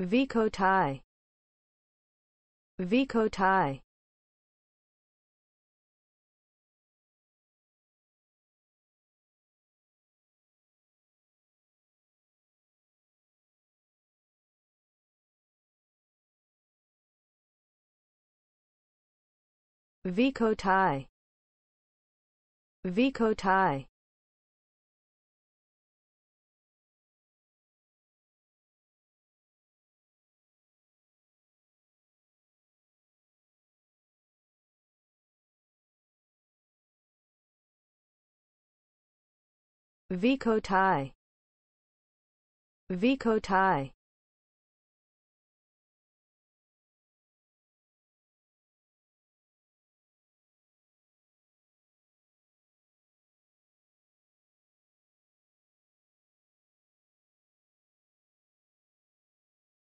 Vico tie Vico tie Vico tie Vico tie Vico tie Vico tie